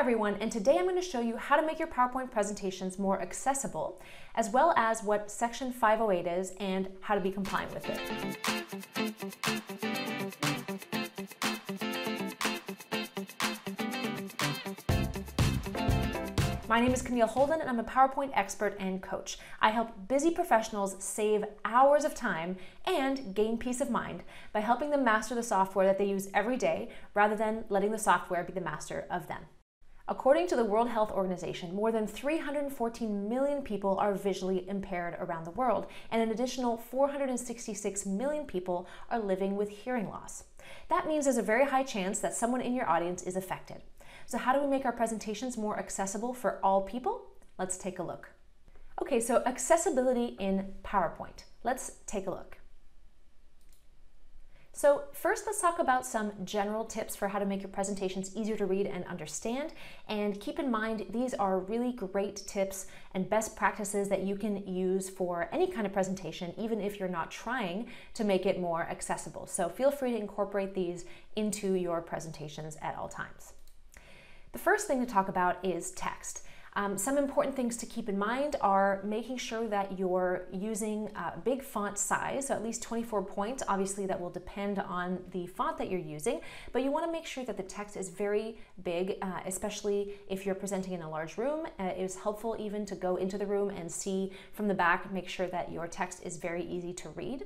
everyone, and today I'm going to show you how to make your PowerPoint presentations more accessible, as well as what Section 508 is and how to be compliant with it. My name is Camille Holden, and I'm a PowerPoint expert and coach. I help busy professionals save hours of time and gain peace of mind by helping them master the software that they use every day rather than letting the software be the master of them. According to the World Health Organization, more than 314 million people are visually impaired around the world, and an additional 466 million people are living with hearing loss. That means there's a very high chance that someone in your audience is affected. So how do we make our presentations more accessible for all people? Let's take a look. Okay, so accessibility in PowerPoint. Let's take a look. So first, let's talk about some general tips for how to make your presentations easier to read and understand. And keep in mind, these are really great tips and best practices that you can use for any kind of presentation, even if you're not trying to make it more accessible. So feel free to incorporate these into your presentations at all times. The first thing to talk about is text. Um, some important things to keep in mind are making sure that you're using a big font size, so at least 24 points. Obviously, that will depend on the font that you're using, but you want to make sure that the text is very big, uh, especially if you're presenting in a large room. Uh, it is helpful even to go into the room and see from the back, make sure that your text is very easy to read.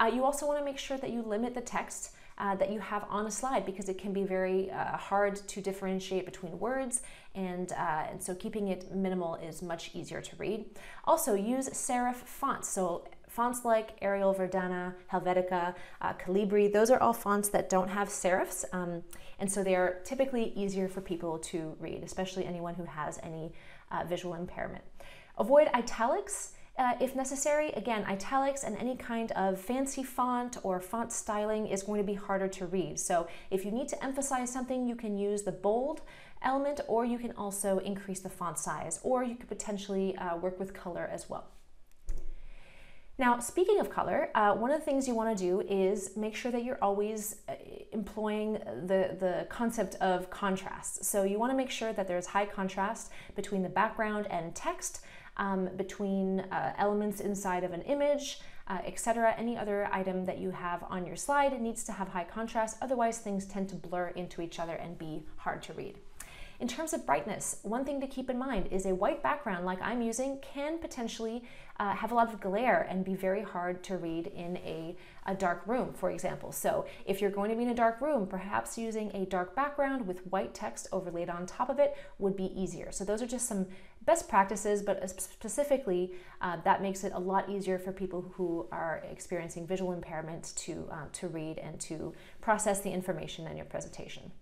Uh, you also want to make sure that you limit the text uh, that you have on a slide because it can be very uh, hard to differentiate between words and, uh, and so keeping it minimal is much easier to read. Also use serif fonts. So fonts like Arial, Verdana, Helvetica, uh, Calibri, those are all fonts that don't have serifs. Um, and so they are typically easier for people to read, especially anyone who has any uh, visual impairment. Avoid italics uh, if necessary. Again, italics and any kind of fancy font or font styling is going to be harder to read. So if you need to emphasize something, you can use the bold element or you can also increase the font size or you could potentially uh, work with color as well. Now, speaking of color, uh, one of the things you want to do is make sure that you're always uh, employing the, the concept of contrast. So you want to make sure that there's high contrast between the background and text, um, between uh, elements inside of an image, uh, etc. Any other item that you have on your slide needs to have high contrast, otherwise things tend to blur into each other and be hard to read. In terms of brightness, one thing to keep in mind is a white background like I'm using can potentially uh, have a lot of glare and be very hard to read in a, a dark room, for example. So if you're going to be in a dark room, perhaps using a dark background with white text overlaid on top of it would be easier. So those are just some best practices, but specifically uh, that makes it a lot easier for people who are experiencing visual impairment to, uh, to read and to process the information in your presentation.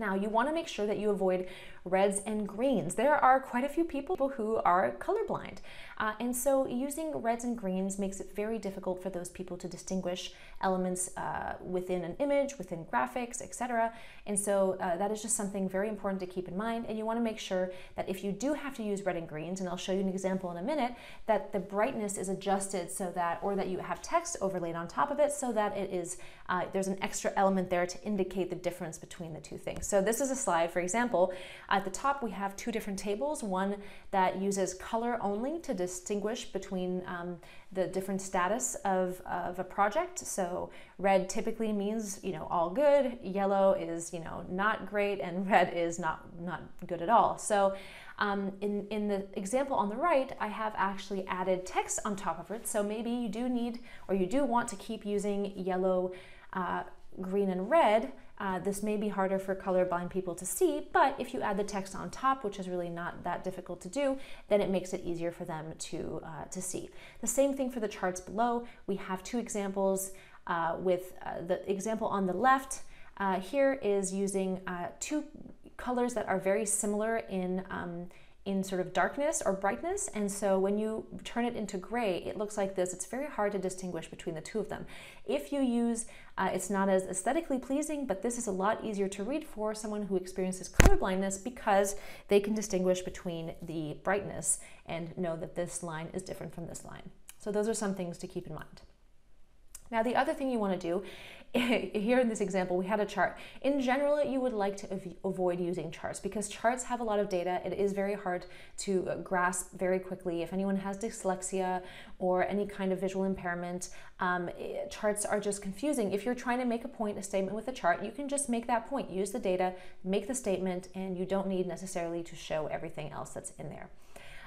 Now, you want to make sure that you avoid reds and greens. There are quite a few people who are colorblind, uh, and so using reds and greens makes it very difficult for those people to distinguish elements uh, within an image, within graphics, etc. And so uh, that is just something very important to keep in mind. And you want to make sure that if you do have to use red and greens, and I'll show you an example in a minute, that the brightness is adjusted so that, or that you have text overlaid on top of it so that it is, uh, there's an extra element there to indicate the difference between the two things. So this is a slide, for example. At the top, we have two different tables, one that uses color only to distinguish between um, the different status of, of a project. So red typically means, you know, all good, yellow is, you know, not great, and red is not, not good at all. So um, in, in the example on the right, I have actually added text on top of it. So maybe you do need, or you do want to keep using yellow, uh, green, and red uh, this may be harder for colorblind people to see, but if you add the text on top, which is really not that difficult to do, then it makes it easier for them to, uh, to see. The same thing for the charts below. We have two examples uh, with uh, the example on the left uh, here is using uh, two colors that are very similar in um, in sort of darkness or brightness. And so when you turn it into gray, it looks like this. It's very hard to distinguish between the two of them. If you use, uh, it's not as aesthetically pleasing, but this is a lot easier to read for someone who experiences color blindness because they can distinguish between the brightness and know that this line is different from this line. So those are some things to keep in mind. Now, the other thing you want to do here in this example, we had a chart. In general, you would like to avoid using charts because charts have a lot of data. It is very hard to uh, grasp very quickly. If anyone has dyslexia or any kind of visual impairment, um, eh, charts are just confusing. If you're trying to make a point, a statement with a chart, you can just make that point, use the data, make the statement, and you don't need necessarily to show everything else that's in there.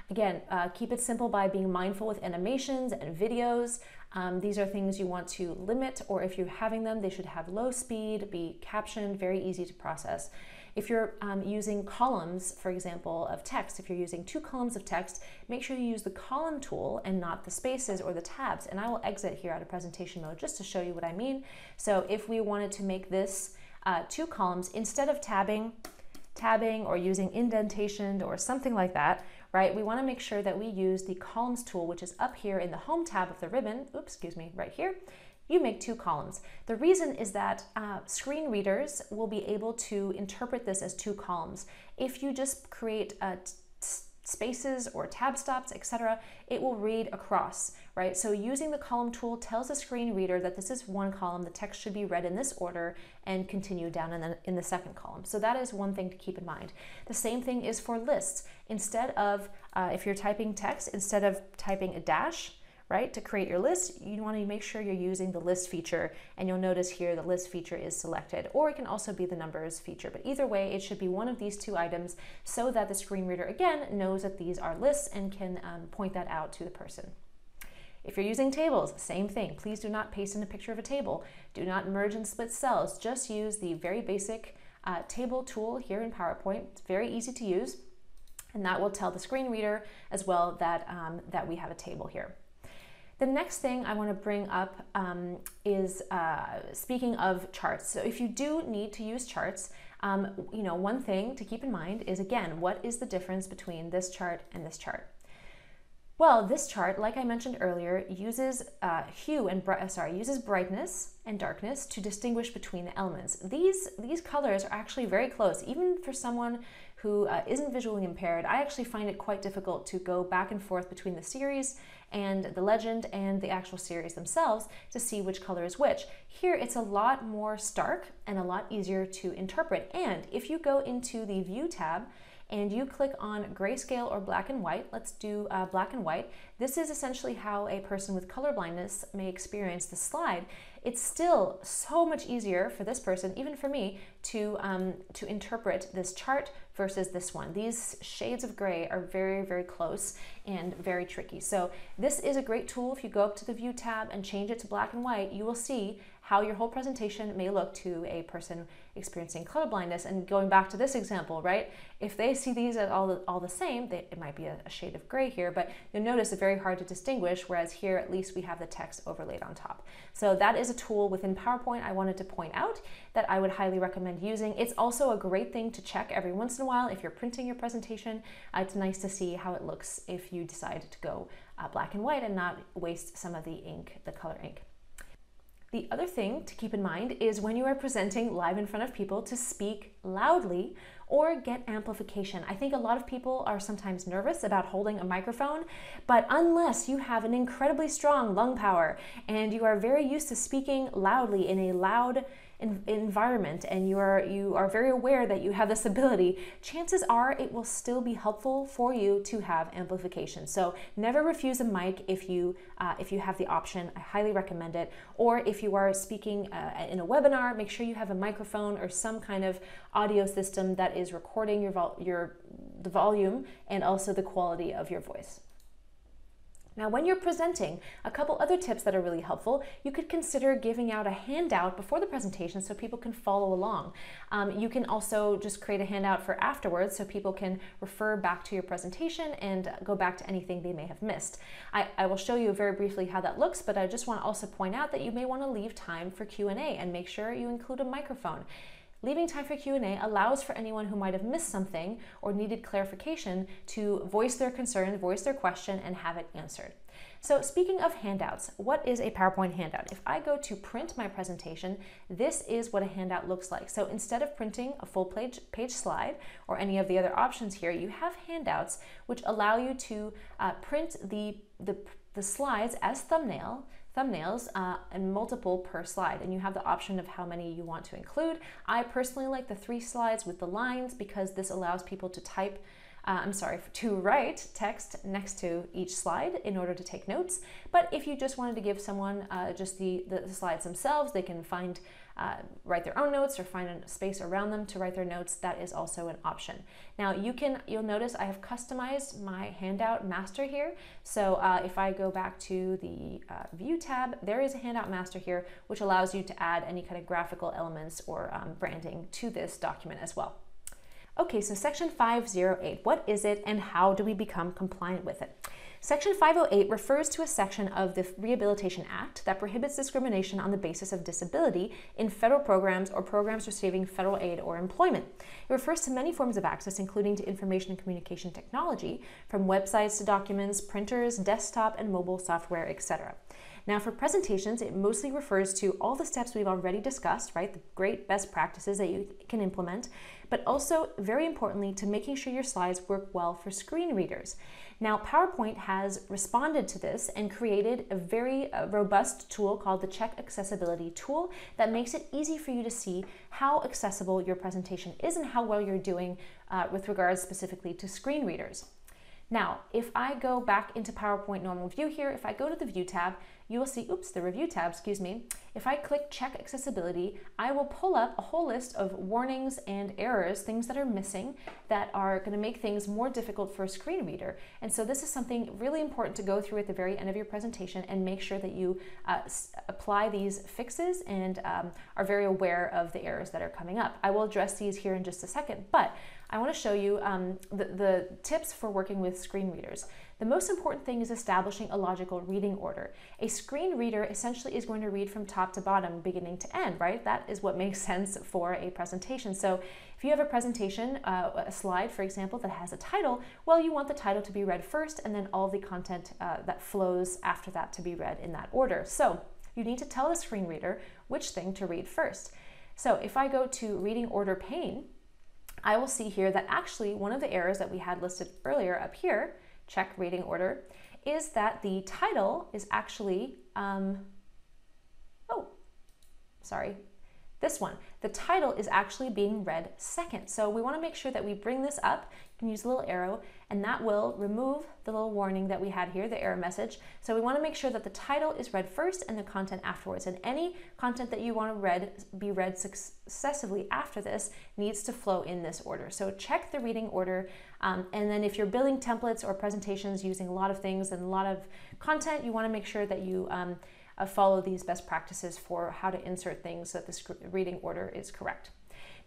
Again, uh, keep it simple by being mindful with animations and videos. Um, these are things you want to limit, or if you're having them, they should have low speed, be captioned, very easy to process. If you're um, using columns, for example, of text, if you're using two columns of text, make sure you use the column tool and not the spaces or the tabs. And I will exit here out of presentation mode just to show you what I mean. So if we wanted to make this uh, two columns, instead of tabbing, tabbing or using indentation or something like that, right? We want to make sure that we use the columns tool, which is up here in the home tab of the ribbon. Oops, excuse me, right here. You make two columns. The reason is that uh, screen readers will be able to interpret this as two columns. If you just create a spaces or tab stops, etc., it will read across, right? So using the column tool tells the screen reader that this is one column, the text should be read in this order and continue down in the, in the second column. So that is one thing to keep in mind. The same thing is for lists. Instead of, uh, if you're typing text, instead of typing a dash, right? To create your list, you want to make sure you're using the list feature and you'll notice here the list feature is selected or it can also be the numbers feature. But either way, it should be one of these two items so that the screen reader again knows that these are lists and can um, point that out to the person. If you're using tables, same thing. Please do not paste in a picture of a table. Do not merge and split cells. Just use the very basic uh, table tool here in PowerPoint. It's very easy to use and that will tell the screen reader as well that, um, that we have a table here. The next thing I want to bring up um, is uh, speaking of charts. So if you do need to use charts, um, you know, one thing to keep in mind is again, what is the difference between this chart and this chart? Well, this chart, like I mentioned earlier, uses uh, hue and sorry, uses brightness and darkness to distinguish between the elements. These these colors are actually very close, even for someone who uh, not visually impaired. I actually find it quite difficult to go back and forth between the series and the legend and the actual series themselves to see which color is which. Here it's a lot more stark and a lot easier to interpret. And if you go into the View tab, and you click on grayscale or black and white, let's do uh, black and white. This is essentially how a person with color blindness may experience the slide. It's still so much easier for this person, even for me, to, um, to interpret this chart versus this one. These shades of gray are very, very close and very tricky. So this is a great tool. If you go up to the View tab and change it to black and white, you will see how your whole presentation may look to a person experiencing color blindness. And going back to this example, right? If they see these as all the, all the same, they, it might be a, a shade of gray here, but you'll notice it's very hard to distinguish, whereas here at least we have the text overlaid on top. So that is a tool within PowerPoint I wanted to point out that I would highly recommend using. It's also a great thing to check every once in a while if you're printing your presentation. Uh, it's nice to see how it looks if you decide to go uh, black and white and not waste some of the ink, the color ink. The other thing to keep in mind is when you are presenting live in front of people to speak loudly or get amplification. I think a lot of people are sometimes nervous about holding a microphone, but unless you have an incredibly strong lung power and you are very used to speaking loudly in a loud environment and you are you are very aware that you have this ability chances are it will still be helpful for you to have amplification. So never refuse a mic if you uh, if you have the option. I highly recommend it. Or if you are speaking uh, in a webinar make sure you have a microphone or some kind of audio system that is recording your vol- your the volume and also the quality of your voice now, when you're presenting, a couple other tips that are really helpful, you could consider giving out a handout before the presentation so people can follow along. Um, you can also just create a handout for afterwards so people can refer back to your presentation and go back to anything they may have missed. I, I will show you very briefly how that looks, but I just want to also point out that you may want to leave time for Q&A and make sure you include a microphone. Leaving time for Q&A allows for anyone who might have missed something or needed clarification to voice their concern, voice their question, and have it answered. So speaking of handouts, what is a PowerPoint handout? If I go to print my presentation, this is what a handout looks like. So instead of printing a full page, page slide or any of the other options here, you have handouts which allow you to uh, print the, the, the slides as thumbnail thumbnails uh, and multiple per slide and you have the option of how many you want to include. I personally like the three slides with the lines because this allows people to type uh, I'm sorry, to write text next to each slide in order to take notes. But if you just wanted to give someone uh, just the, the, slides themselves, they can find, uh, write their own notes or find a space around them to write their notes. That is also an option. Now you can, you'll notice I have customized my handout master here. So uh, if I go back to the uh, view tab, there is a handout master here, which allows you to add any kind of graphical elements or um, branding to this document as well. Okay, so Section 508, what is it and how do we become compliant with it? Section 508 refers to a section of the Rehabilitation Act that prohibits discrimination on the basis of disability in federal programs or programs receiving federal aid or employment. It refers to many forms of access, including to information and communication technology, from websites to documents, printers, desktop and mobile software, etc. Now, for presentations, it mostly refers to all the steps we've already discussed, right? The great best practices that you can implement, but also, very importantly, to making sure your slides work well for screen readers. Now, PowerPoint has responded to this and created a very uh, robust tool called the Check Accessibility Tool that makes it easy for you to see how accessible your presentation is and how well you're doing uh, with regards specifically to screen readers. Now, if I go back into PowerPoint normal view here, if I go to the View tab, you will see, oops, the Review tab, excuse me. If I click Check Accessibility, I will pull up a whole list of warnings and errors, things that are missing that are going to make things more difficult for a screen reader. And so this is something really important to go through at the very end of your presentation and make sure that you uh, apply these fixes and um, are very aware of the errors that are coming up. I will address these here in just a second, but I want to show you um, the, the tips for working with screen readers. The most important thing is establishing a logical reading order. A screen reader essentially is going to read from top to bottom, beginning to end, right? That is what makes sense for a presentation. So if you have a presentation, uh, a slide, for example, that has a title, well, you want the title to be read first and then all the content uh, that flows after that to be read in that order. So you need to tell the screen reader which thing to read first. So if I go to reading order pane, I will see here that actually one of the errors that we had listed earlier up here, check reading order, is that the title is actually, um, oh, sorry, this one. The title is actually being read second. So we wanna make sure that we bring this up You can use a little arrow and that will remove the little warning that we had here, the error message. So we want to make sure that the title is read first and the content afterwards. And any content that you want to read be read successively after this needs to flow in this order. So check the reading order. Um, and then if you're building templates or presentations using a lot of things and a lot of content, you want to make sure that you um, uh, follow these best practices for how to insert things so that the reading order is correct.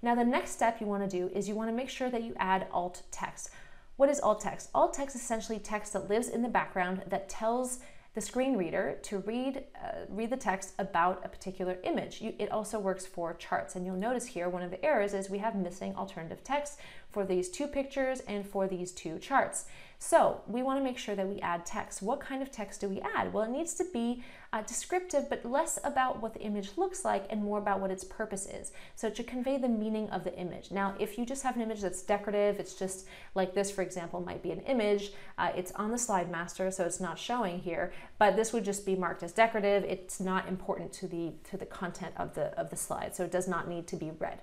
Now the next step you want to do is you want to make sure that you add alt text. What is alt text? Alt text is essentially text that lives in the background that tells the screen reader to read, uh, read the text about a particular image. You, it also works for charts. And you'll notice here one of the errors is we have missing alternative text for these two pictures and for these two charts. So we want to make sure that we add text. What kind of text do we add? Well, it needs to be uh, descriptive, but less about what the image looks like and more about what its purpose is. So to convey the meaning of the image. Now, if you just have an image that's decorative, it's just like this, for example, might be an image. Uh, it's on the slide master, so it's not showing here, but this would just be marked as decorative. It's not important to the, to the content of the, of the slide, so it does not need to be read.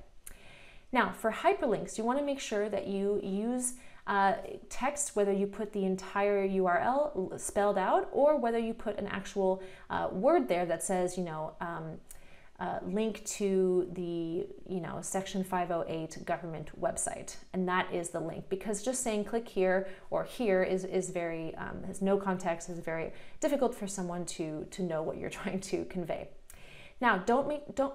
Now, for hyperlinks, you want to make sure that you use uh, text, whether you put the entire URL spelled out or whether you put an actual uh, word there that says, you know, um, uh, link to the you know section 508 government website. And that is the link because just saying click here or here is is very um, has no context is very difficult for someone to to know what you're trying to convey now, don't make don't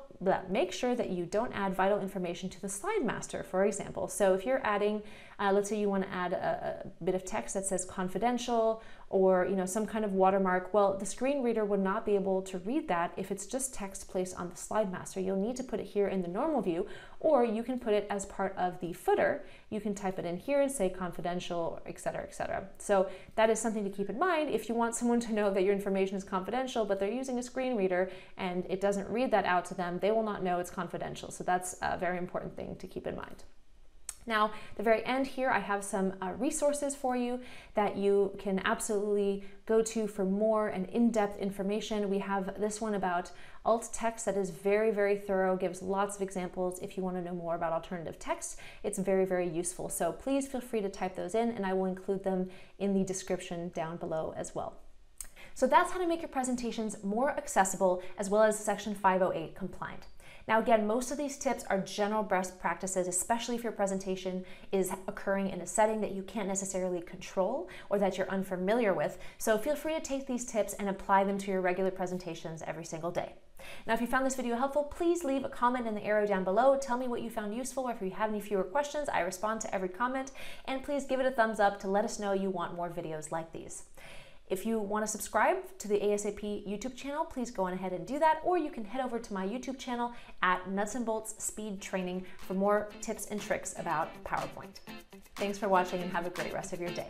make sure that you don't add vital information to the slide master, for example. So if you're adding, uh, let's say you want to add a, a, bit of text that says confidential or you know some kind of watermark, well, the screen reader would not be able to read that if it's just text placed on the slide master. You'll need to put it here in the normal view, or you can put it as part of the footer. You can type it in here and say confidential, etc., etc. So that is something to keep in mind if you want someone to know that your information is confidential, but they're using a screen reader and it doesn't read that out to them, they will not know it's confidential. So that's a very important thing to keep in mind. Now, the very end here, I have some uh, resources for you that you can absolutely go to for more and in-depth information. We have this one about alt text that is very, very thorough, gives lots of examples. If you want to know more about alternative text, it's very, very useful. So please feel free to type those in and I will include them in the description down below as well. So that's how to make your presentations more accessible as well as Section 508 compliant. Now again, most of these tips are general best practices, especially if your presentation is occurring in a setting that you can't necessarily control or that you're unfamiliar with. So feel free to take these tips and apply them to your regular presentations every single day. Now, if you found this video helpful, please leave a comment in the arrow down below. Tell me what you found useful, or if you have any fewer questions, I respond to every comment. And please give it a thumbs up to let us know you want more videos like these. If you want to subscribe to the ASAP YouTube channel, please go on ahead and do that, or you can head over to my YouTube channel at Nuts and Bolts Speed Training for more tips and tricks about PowerPoint. Thanks for watching and have a great rest of your day.